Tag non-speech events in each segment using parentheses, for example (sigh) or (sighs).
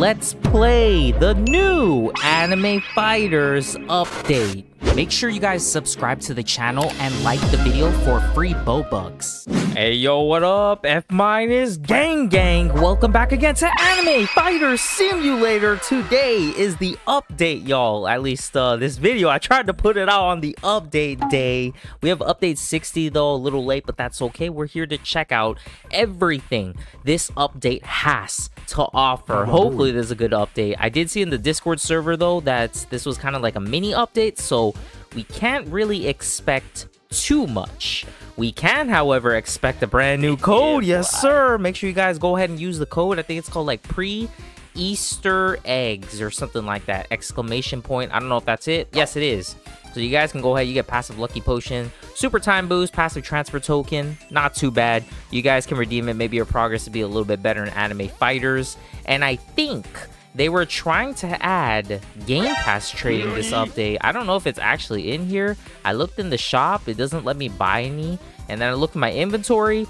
let's play the new Anime Fighters update. Make sure you guys subscribe to the channel and like the video for free Bobucks. Hey yo, what up? F minus gang gang. Welcome back again to Anime Fighter Simulator. Today is the update, y'all. At least uh, this video, I tried to put it out on the update day. We have update 60 though, a little late, but that's okay. We're here to check out everything this update has to offer. Hopefully, there's a good update. I did see in the Discord server though that this was kind of like a mini update, so we can't really expect too much. We can, however, expect a brand new code. Yes, sir. Make sure you guys go ahead and use the code. I think it's called like pre Easter eggs or something like that. Exclamation point. I don't know if that's it. Yes, it is. So you guys can go ahead. You get passive lucky potion, super time boost, passive transfer token. Not too bad. You guys can redeem it. Maybe your progress would be a little bit better in anime fighters. And I think they were trying to add Game Pass trading this update. I don't know if it's actually in here. I looked in the shop. It doesn't let me buy any. And then I looked in my inventory.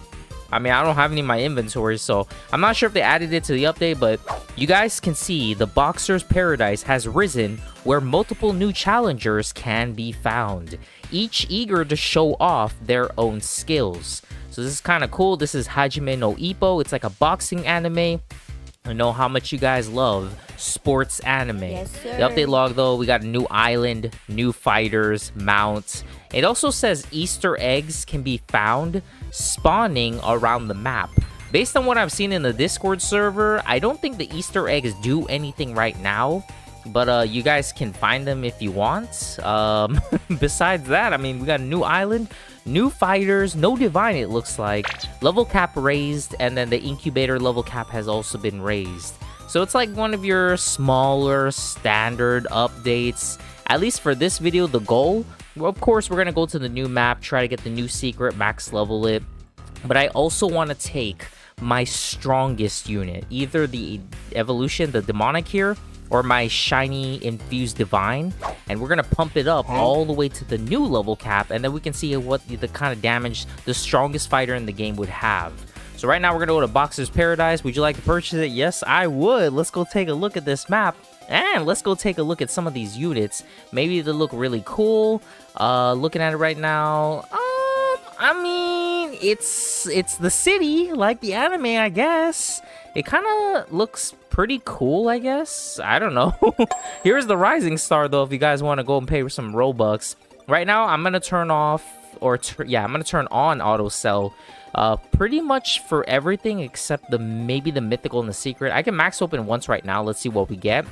I mean, I don't have any in my inventory, so I'm not sure if they added it to the update, but you guys can see the Boxer's Paradise has risen where multiple new challengers can be found, each eager to show off their own skills. So this is kind of cool. This is Hajime no Ippo. It's like a boxing anime. I know how much you guys love sports anime. Yes, sir. The update log, though, we got a new island, new fighters, mounts. It also says Easter eggs can be found spawning around the map. Based on what I've seen in the Discord server, I don't think the Easter eggs do anything right now. But uh, you guys can find them if you want. Um, (laughs) besides that, I mean, we got a new island, new fighters, no divine it looks like. Level cap raised, and then the incubator level cap has also been raised. So it's like one of your smaller standard updates. At least for this video, the goal, well, of course, we're going to go to the new map, try to get the new secret, max level it. But I also want to take my strongest unit, either the evolution, the demonic here, or my shiny infused divine and we're gonna pump it up all the way to the new level cap and then we can see what the, the kind of damage the strongest fighter in the game would have. So right now we're gonna go to boxer's paradise. Would you like to purchase it? Yes i would. Let's go take a look at this map and let's go take a look at some of these units. Maybe they look really cool. Uh looking at it right now um i mean it's it's the city like the anime i guess. It kind of looks pretty cool, I guess. I don't know. (laughs) Here's the Rising Star, though, if you guys want to go and pay for some Robux. Right now, I'm going to turn off, or yeah, I'm going to turn on auto sell uh, pretty much for everything except the maybe the mythical and the secret. I can max open once right now. Let's see what we get.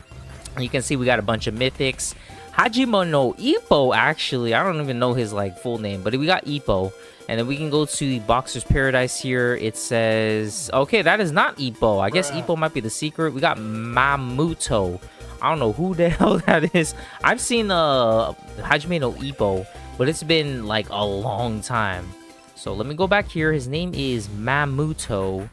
You can see we got a bunch of mythics. Hajime no Ippo, actually. I don't even know his like full name, but we got Ippo. And then we can go to the Boxer's Paradise here. It says, okay, that is not Ippo. I guess Ippo might be the secret. We got Mamuto. I don't know who the (laughs) hell that is. I've seen uh, Hajime no Ippo, but it's been like a long time. So let me go back here. His name is Mamuto.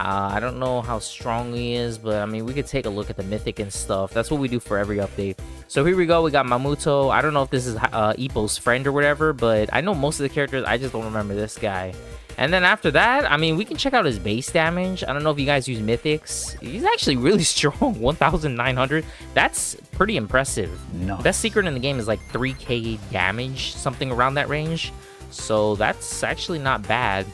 Uh, I don't know how strong he is, but I mean, we could take a look at the mythic and stuff. That's what we do for every update. So here we go. We got Mamuto. I don't know if this is uh, Ippo's friend or whatever, but I know most of the characters. I just don't remember this guy. And then after that, I mean, we can check out his base damage. I don't know if you guys use mythics. He's actually really (laughs) strong. 1,900. That's pretty impressive. Nice. Best secret in the game is like 3k damage, something around that range. So that's actually not bad.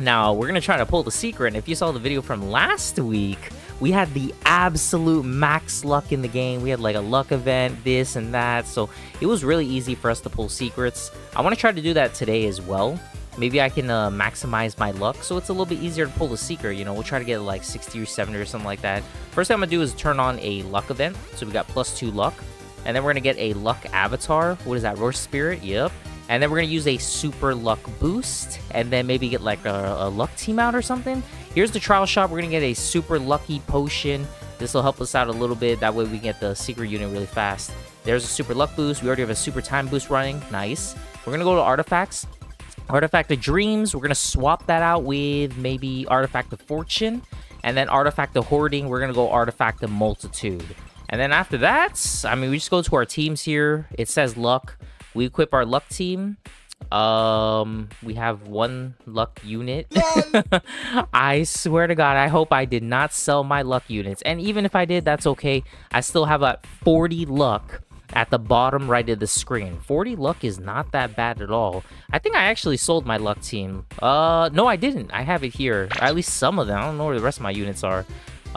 Now, we're going to try to pull the secret, and if you saw the video from last week, we had the absolute max luck in the game. We had like a luck event, this and that, so it was really easy for us to pull secrets. I want to try to do that today as well. Maybe I can uh, maximize my luck, so it's a little bit easier to pull the secret, you know, we'll try to get like 60 or 70 or something like that. First thing I'm going to do is turn on a luck event, so we got plus 2 luck. And then we're going to get a luck avatar. What is that, Roar Spirit? Yep. And then we're going to use a super luck boost. And then maybe get like a, a luck team out or something. Here's the trial shop. We're going to get a super lucky potion. This will help us out a little bit. That way we can get the secret unit really fast. There's a super luck boost. We already have a super time boost running. Nice. We're going to go to artifacts. Artifact of Dreams. We're going to swap that out with maybe Artifact of Fortune. And then Artifact of Hoarding. We're going to go Artifact of Multitude. And then after that, I mean, we just go to our teams here. It says luck. We equip our luck team. Um, we have one luck unit. (laughs) I swear to God, I hope I did not sell my luck units. And even if I did, that's okay. I still have a 40 luck at the bottom right of the screen. 40 luck is not that bad at all. I think I actually sold my luck team. Uh, no, I didn't. I have it here. Or at least some of them. I don't know where the rest of my units are.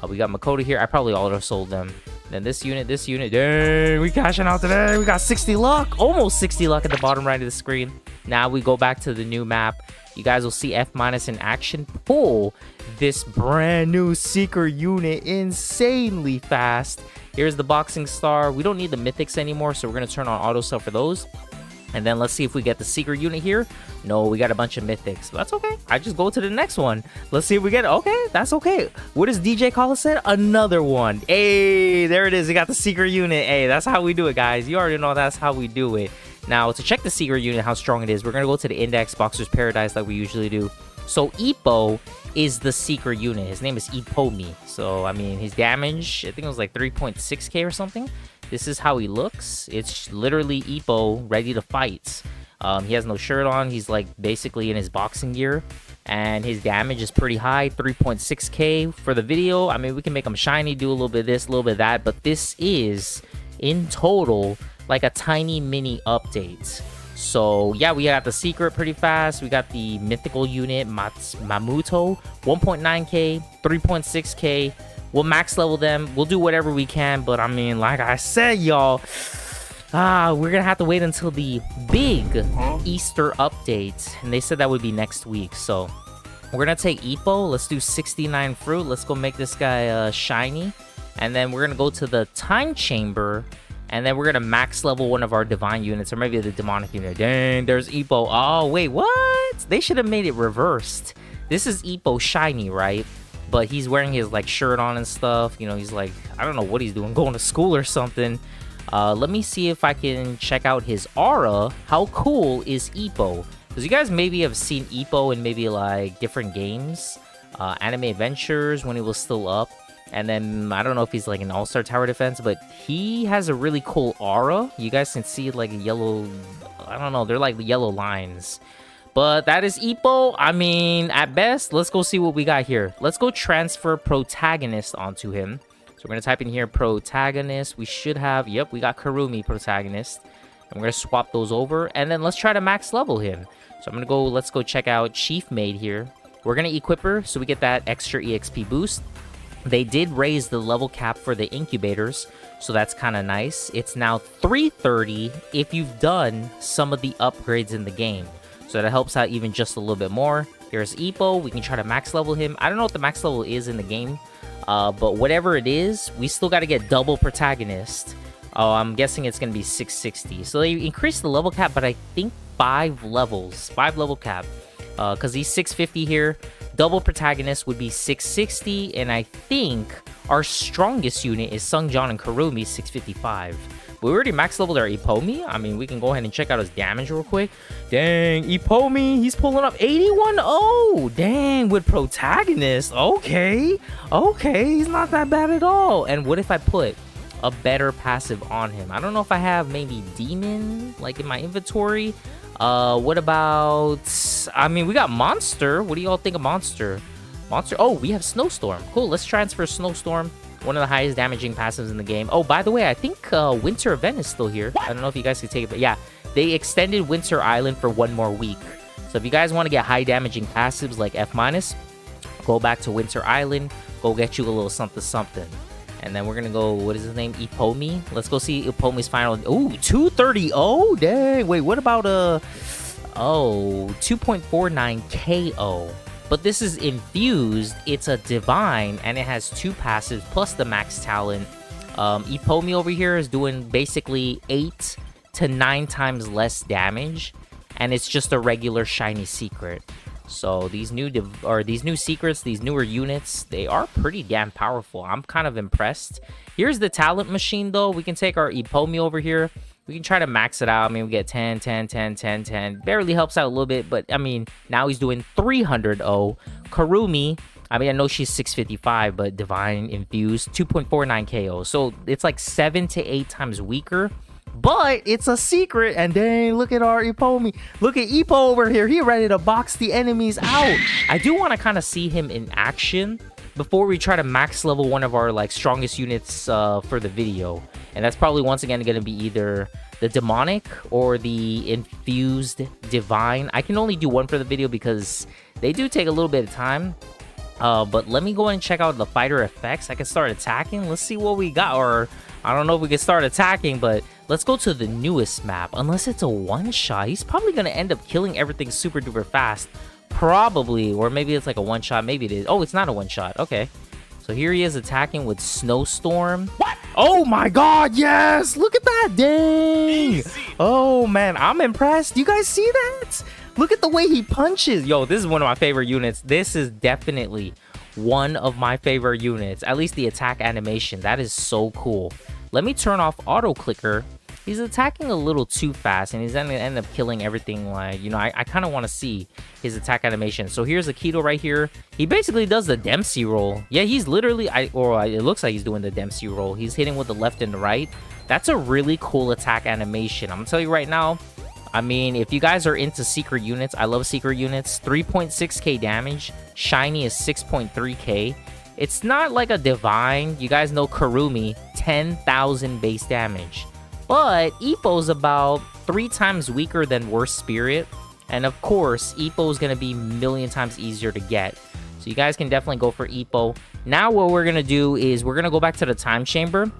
Uh, we got Makoto here. I probably auto sold them. Then this unit, this unit. Dang, we cashing out today. We got 60 luck. Almost 60 luck at the bottom right of the screen. Now we go back to the new map. You guys will see F minus in action pull this brand new seeker unit insanely fast. Here's the boxing star. We don't need the mythics anymore, so we're going to turn on auto sell for those. And then let's see if we get the secret unit here. No, we got a bunch of mythics. That's okay. I just go to the next one. Let's see if we get it. Okay, that's okay. What does DJ Collis said? Another one. Hey, there it is. We got the secret unit. Hey, that's how we do it, guys. You already know that's how we do it. Now, to check the secret unit, how strong it is, we're going to go to the index Boxer's Paradise like we usually do. So Ippo is the secret unit. His name is Ippomi. So, I mean, his damage, I think it was like 3.6k or something. This is how he looks. It's literally Ippo ready to fight. Um, he has no shirt on. He's like basically in his boxing gear. And his damage is pretty high, 3.6k for the video. I mean, we can make him shiny, do a little bit of this, a little bit of that. But this is, in total, like a tiny mini update. So yeah, we got the secret pretty fast. We got the mythical unit Mats Mamuto, 1.9k, 3.6k. We'll max level them. We'll do whatever we can. But I mean, like I said, y'all, ah, we're gonna have to wait until the big Easter update, and they said that would be next week. So we're gonna take Ippo. Let's do 69 fruit. Let's go make this guy uh, shiny, and then we're gonna go to the time chamber and then we're gonna max level one of our divine units, or maybe the demonic unit. Dang, there's Ippo. Oh, wait, what? They should have made it reversed. This is Ippo shiny, right? But he's wearing his like shirt on and stuff. You know, he's like, I don't know what he's doing, (laughs) going to school or something. Uh, let me see if I can check out his aura. How cool is Ippo? Because you guys maybe have seen Ippo in maybe like different games. Uh, Anime Adventures when he was still up. And then I don't know if he's like an all-star tower defense, but he has a really cool aura. You guys can see like yellow, I don't know, they're like yellow lines. But that is Ippo. I mean, at best, let's go see what we got here. Let's go transfer protagonist onto him. So we're going to type in here protagonist. We should have, yep, we got Kurumi protagonist. And we're going to swap those over. And then let's try to max level him. So I'm going to go, let's go check out Chief Maid here. We're going to equip her so we get that extra EXP boost. They did raise the level cap for the incubators, so that's kind of nice. It's now 330 if you've done some of the upgrades in the game. So that helps out even just a little bit more. Here's Ippo. We can try to max level him. I don't know what the max level is in the game, uh, but whatever it is, we still got to get double protagonist. Oh, I'm guessing it's going to be 660. So they increased the level cap, but I think five levels. Five level cap. Because uh, he's 650 here. Double protagonist would be 660, and I think our strongest unit is Sung Jon and Kurumi 655. We already max leveled our Ippomi. I mean, we can go ahead and check out his damage real quick. Dang, Ippomi, he's pulling up 81 Oh, dang, with protagonist. Okay, okay, he's not that bad at all. And what if I put a better passive on him? I don't know if I have maybe Demon, like in my inventory. Uh, what about... I mean, we got Monster. What do y'all think of Monster? Monster... Oh, we have Snowstorm. Cool, let's transfer Snowstorm. One of the highest damaging passives in the game. Oh, by the way, I think uh, Winter Event is still here. I don't know if you guys can take it, but yeah. They extended Winter Island for one more week. So if you guys want to get high damaging passives like F-, minus, go back to Winter Island. Go get you a little something something. And then we're gonna go, what is his name? Ippomi? Let's go see Ippomi's final. Ooh, 230. Oh, dang. Wait, what about uh oh 2.49 KO? But this is infused, it's a divine, and it has two passives plus the max talent. Um Ippomi over here is doing basically eight to nine times less damage, and it's just a regular shiny secret. So these new or these new secrets, these newer units, they are pretty damn powerful. I'm kind of impressed. Here's the talent machine though. We can take our Ippomi over here. We can try to max it out. I mean, we get 10, 10, 10, 10, 10. Barely helps out a little bit, but I mean, now he's doing 300 0 Kurumi, I mean, I know she's 655, but Divine Infused, 2.49 KO. So it's like 7 to 8 times weaker but it's a secret. And dang, look at our Ippomi. Look at Ippo over here. He ready to box the enemies out. I do want to kind of see him in action before we try to max level one of our like strongest units uh, for the video. And that's probably once again going to be either the demonic or the infused divine. I can only do one for the video because they do take a little bit of time. Uh, but let me go and check out the fighter effects. I can start attacking. Let's see what we got. Or I don't know if we can start attacking, but let's go to the newest map. Unless it's a one-shot, he's probably going to end up killing everything super duper fast. Probably. Or maybe it's like a one-shot. Maybe it is. Oh, it's not a one-shot. Okay. So here he is attacking with Snowstorm. What? Oh my god, yes! Look at that! Dang! Easy. Oh man, I'm impressed. You guys see that? Look at the way he punches. Yo, this is one of my favorite units. This is definitely one of my favorite units. At least the attack animation. That is so cool. Let me turn off auto clicker. He's attacking a little too fast and he's gonna end up killing everything like, you know, I, I kind of want to see his attack animation. So here's Akito right here. He basically does the Dempsey roll. Yeah, he's literally, I or uh, it looks like he's doing the Dempsey roll. He's hitting with the left and the right. That's a really cool attack animation. I'm gonna tell you right now, I mean, if you guys are into secret units, I love secret units. 3.6k damage. Shiny is 6.3k. It's not like a divine. You guys know Kurumi, 10,000 base damage. But Ippo's about three times weaker than Worst Spirit. And of course, Ippo is going to be million times easier to get. So you guys can definitely go for Ippo. Now what we're going to do is we're going to go back to the time chamber.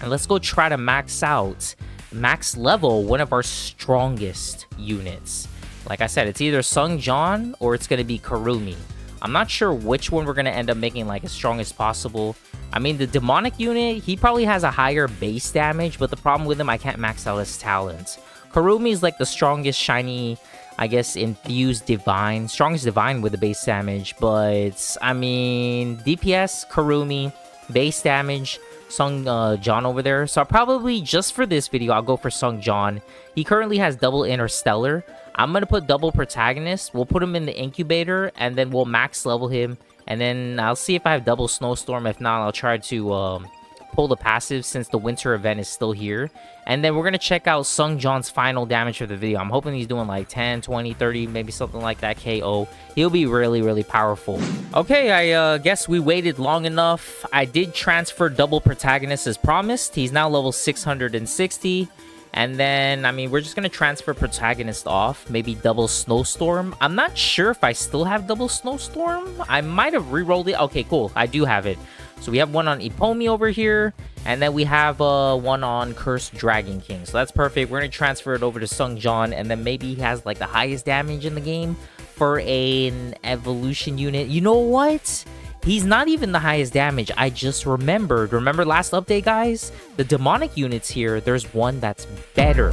And let's go try to max out max level one of our strongest units. Like I said, it's either Sung Jon or it's going to be Kurumi. I'm not sure which one we're going to end up making like as strong as possible. I mean, the demonic unit, he probably has a higher base damage, but the problem with him, I can't max out his talents. Kurumi is like the strongest shiny, I guess, infused divine. Strongest divine with the base damage, but I mean, DPS, Kurumi, base damage, Sung uh, Jon over there. So I'll probably, just for this video, I'll go for Sung Jon. He currently has double interstellar. I'm going to put double protagonist. We'll put him in the incubator, and then we'll max level him. And then I'll see if I have double snowstorm. If not, I'll try to um, pull the passive since the winter event is still here. And then we're going to check out Sung Jon's final damage for the video. I'm hoping he's doing like 10, 20, 30, maybe something like that KO. He'll be really, really powerful. Okay, I uh, guess we waited long enough. I did transfer double protagonist as promised. He's now level 660. And then, I mean, we're just going to transfer Protagonist off. Maybe double Snowstorm. I'm not sure if I still have double Snowstorm. I might have re-rolled it. Okay, cool. I do have it. So we have one on Ippomi over here. And then we have uh, one on Cursed Dragon King. So that's perfect. We're going to transfer it over to Sung Jon. And then maybe he has like the highest damage in the game for an evolution unit. You know what? He's not even the highest damage. I just remembered. Remember last update, guys? The demonic units here, there's one that's better.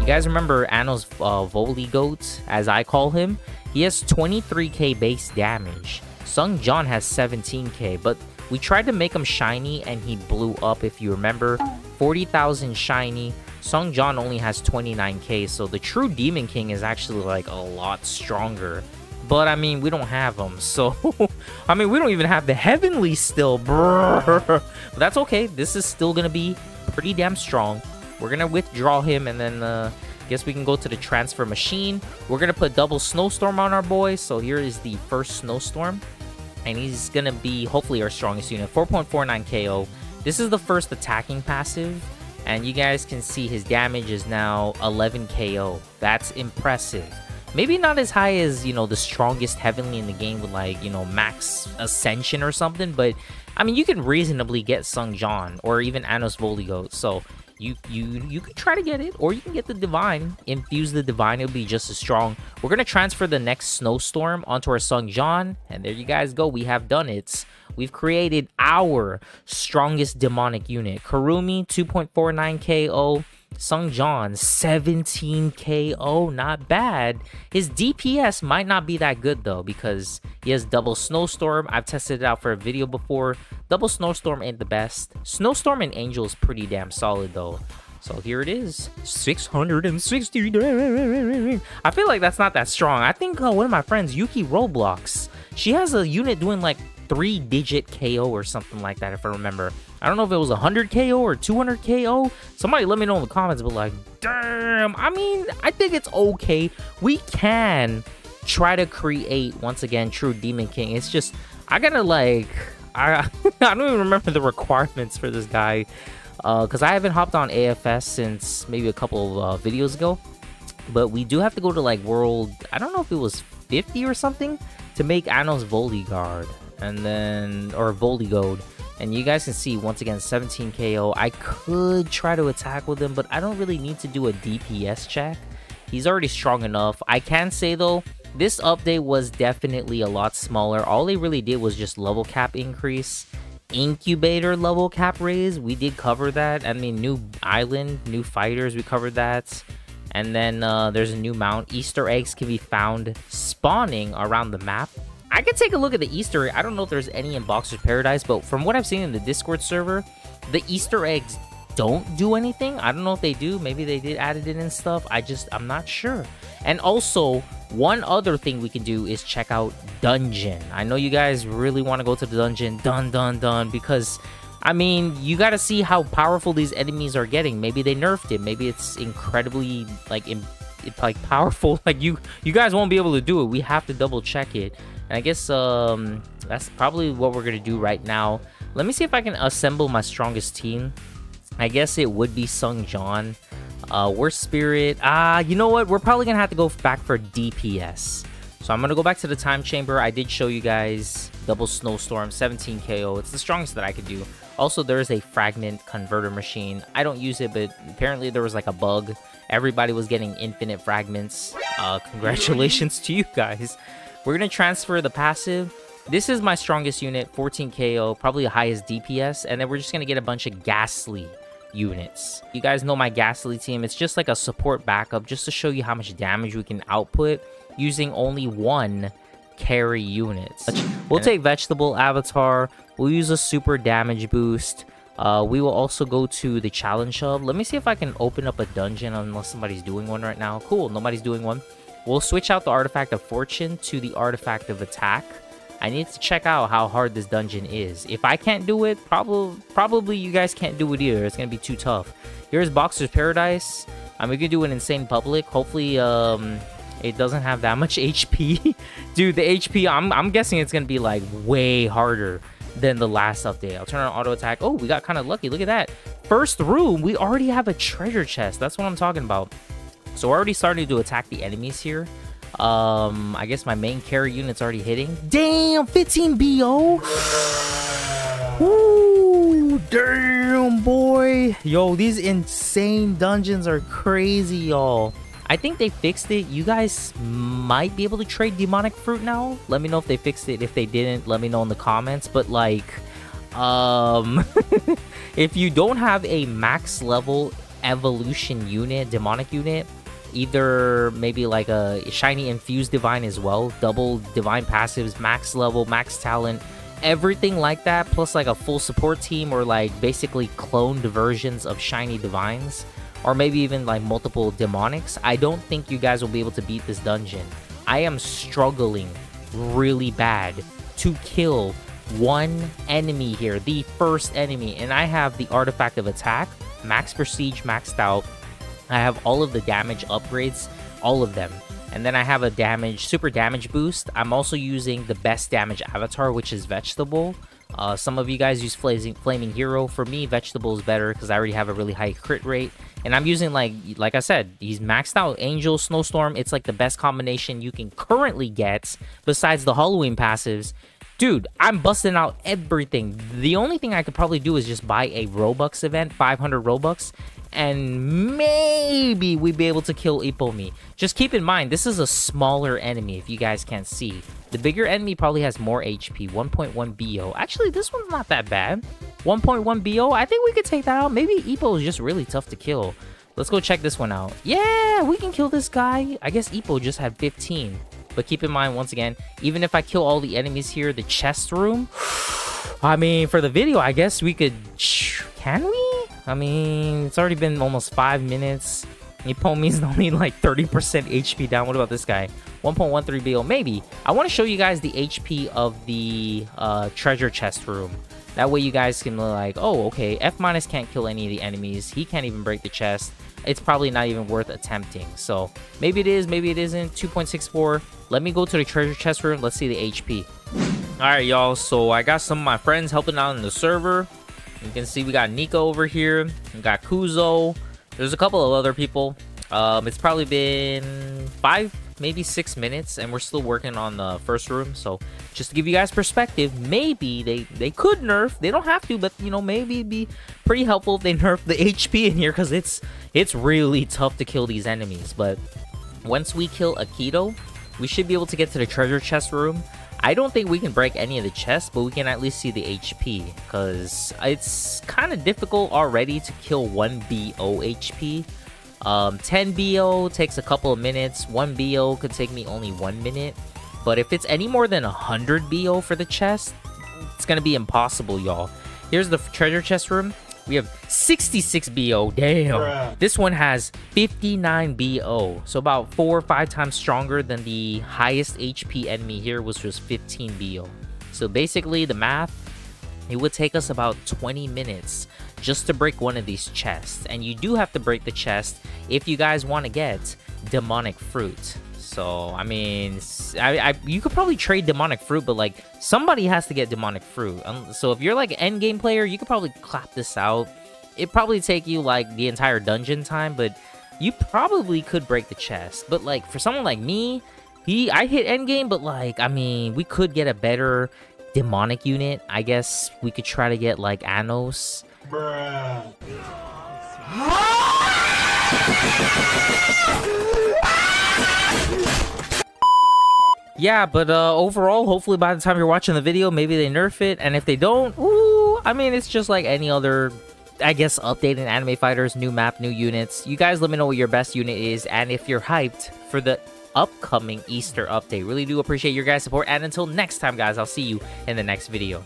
You guys remember Ano's uh, Goat, as I call him? He has 23k base damage. Sung Jon has 17k, but we tried to make him shiny and he blew up, if you remember. 40,000 shiny. Sung Jon only has 29k, so the true Demon King is actually like a lot stronger. But I mean, we don't have them. So, (laughs) I mean, we don't even have the Heavenly still, But that's okay. This is still going to be pretty damn strong. We're going to withdraw him and then uh, guess we can go to the transfer machine. We're going to put double Snowstorm on our boy. So here is the first Snowstorm. And he's going to be hopefully our strongest unit. 4.49 KO. This is the first attacking passive. And you guys can see his damage is now 11 KO. That's impressive. Maybe not as high as, you know, the strongest heavenly in the game with like, you know, max ascension or something, but I mean, you can reasonably get Sung Jon or even Anos Voligo. So you you you can try to get it or you can get the divine infuse the divine it'll be just as strong we're gonna transfer the next snowstorm onto our Sung Jon and there you guys go we have done it we've created our strongest demonic unit kurumi 2.49 ko Sung Jon, 17 KO, not bad. His DPS might not be that good though because he has double Snowstorm. I've tested it out for a video before. Double Snowstorm ain't the best. Snowstorm and Angel is pretty damn solid though. So here it is, 660. I feel like that's not that strong. I think uh, one of my friends, Yuki Roblox, she has a unit doing like three digit KO or something like that, if I remember. I don't know if it was 100 KO or 200 KO. Somebody let me know in the comments, but like, damn. I mean, I think it's okay. We can try to create, once again, True Demon King. It's just, I gotta like, I, (laughs) I don't even remember the requirements for this guy. Because uh, I haven't hopped on AFS since maybe a couple of uh, videos ago. But we do have to go to like world, I don't know if it was 50 or something to make Anos Voldigard and then or Voldigoad. And you guys can see once again 17 KO. I could try to attack with him, but I don't really need to do a DPS check. He's already strong enough. I can say though, this update was definitely a lot smaller. All they really did was just level cap increase. Incubator level cap raise, we did cover that. I mean, new island, new fighters, we covered that. And then uh, there's a new mount. Easter eggs can be found spawning around the map. I could take a look at the Easter egg. I don't know if there's any in Boxer's Paradise, but from what I've seen in the Discord server, the Easter eggs don't do anything. I don't know if they do. Maybe they did add it in and stuff. I just, I'm not sure. And also, one other thing we can do is check out Dungeon. I know you guys really want to go to the dungeon, dun dun dun, because I mean, you got to see how powerful these enemies are getting. Maybe they nerfed it. Maybe it's incredibly like in, like powerful. (laughs) Like you, you guys won't be able to do it. We have to double check it. And I guess um, that's probably what we're gonna do right now. Let me see if I can assemble my strongest team. I guess it would be Sung Jon. Uh, Worst Spirit. Ah, uh, you know what? We're probably gonna have to go back for DPS. So I'm gonna go back to the time chamber. I did show you guys double snowstorm, 17 KO. It's the strongest that I could do. Also, there is a fragment converter machine. I don't use it, but apparently there was like a bug. Everybody was getting infinite fragments. Uh, congratulations (laughs) to you guys. We're going to transfer the passive. This is my strongest unit, 14 KO, probably the highest DPS. And then we're just going to get a bunch of Ghastly units. You guys know my Ghastly team. It's just like a support backup just to show you how much damage we can output using only one carry units. We'll take Vegetable Avatar. We'll use a super damage boost. Uh, we will also go to the challenge hub. Let me see if I can open up a dungeon unless somebody's doing one right now. Cool, nobody's doing one. We'll switch out the artifact of fortune to the artifact of attack. I need to check out how hard this dungeon is. If I can't do it, probably probably you guys can't do it either. It's gonna be too tough. Here's Boxer's Paradise. I'm gonna do an insane public. Hopefully, um, it doesn't have that much (laughs) HP. Dude, the HP, I'm, I'm guessing it's going to be like way harder than the last update. I'll turn on auto attack. Oh, we got kind of lucky. Look at that. First room, we already have a treasure chest. That's what I'm talking about. So we're already starting to attack the enemies here. Um, I guess my main carry unit's already hitting. Damn, 15 BO. (sighs) Ooh, damn, boy. Yo, these insane dungeons are crazy, y'all. I think they fixed it. You guys might be able to trade demonic fruit now. Let me know if they fixed it. If they didn't, let me know in the comments. But like, um, (laughs) if you don't have a max level evolution unit, demonic unit, either maybe like a shiny infused divine as well, double divine passives, max level, max talent, everything like that, plus like a full support team or like basically cloned versions of shiny divines or maybe even like multiple demonics, I don't think you guys will be able to beat this dungeon. I am struggling really bad to kill one enemy here, the first enemy, and I have the artifact of attack, max prestige maxed out. I have all of the damage upgrades, all of them. And then I have a damage, super damage boost. I'm also using the best damage avatar, which is vegetable. Uh, some of you guys use Flaming, Flaming Hero. For me, Vegetable is better because I already have a really high crit rate. And I'm using, like, like I said, he's maxed out. Angel, Snowstorm, it's like the best combination you can currently get besides the Halloween passives. Dude, I'm busting out everything. The only thing I could probably do is just buy a Robux event, 500 Robux, and maybe we'd be able to kill Ippomi. Just keep in mind, this is a smaller enemy, if you guys can't see. The bigger enemy probably has more HP, 1.1 BO. Actually, this one's not that bad. 1.1 BO, I think we could take that out. Maybe Ippo is just really tough to kill. Let's go check this one out. Yeah, we can kill this guy. I guess Ippo just had 15. But keep in mind, once again, even if I kill all the enemies here, the chest room, (sighs) I mean, for the video, I guess we could... Can we? I mean, it's already been almost five minutes. Ippomi's (laughs) only like 30% HP down. What about this guy? 1.13 BO. Maybe. I want to show you guys the HP of the uh, treasure chest room. That way you guys can like, oh, okay, F minus can't kill any of the enemies. He can't even break the chest. It's probably not even worth attempting. So maybe it is, maybe it isn't. 2.64. Let me go to the treasure chest room. Let's see the HP. All right, y'all. So I got some of my friends helping out in the server. You can see we got Nico over here. We got Kuzo. There's a couple of other people. Um, it's probably been five, maybe six minutes, and we're still working on the first room. So just to give you guys perspective, maybe they they could nerf. They don't have to, but you know maybe be pretty helpful if they nerf the (laughs) HP in here because it's it's really tough to kill these enemies. But once we kill Akito, we should be able to get to the treasure chest room. I don't think we can break any of the chests, but we can at least see the HP, because it's kind of difficult already to kill 1 BO HP. Um, 10 BO takes a couple of minutes, 1 BO could take me only 1 minute, but if it's any more than 100 BO for the chest, it's gonna be impossible, y'all. Here's the treasure chest room. We have 66 BO. Damn. Bruh. This one has 59 BO. So about four or five times stronger than the highest HP enemy here, which was 15 BO. So basically, the math, it would take us about 20 minutes just to break one of these chests. And you do have to break the chest if you guys want to get demonic fruit. So, I mean, I, I, you could probably trade demonic fruit, but like somebody has to get demonic fruit. Um, so if you're like an end game player, you could probably clap this out. It probably take you like the entire dungeon time, but you probably could break the chest. But like for someone like me, he I hit end game, but like I mean, we could get a better demonic unit. I guess we could try to get like Anos. Bruh. (laughs) (laughs) yeah, but uh, overall, hopefully by the time you're watching the video, maybe they nerf it. And if they don't, ooh, I mean, it's just like any other, I guess, update in Anime Fighters, new map, new units. You guys let me know what your best unit is and if you're hyped for the upcoming Easter update. Really do appreciate your guys' support. And until next time, guys, I'll see you in the next video.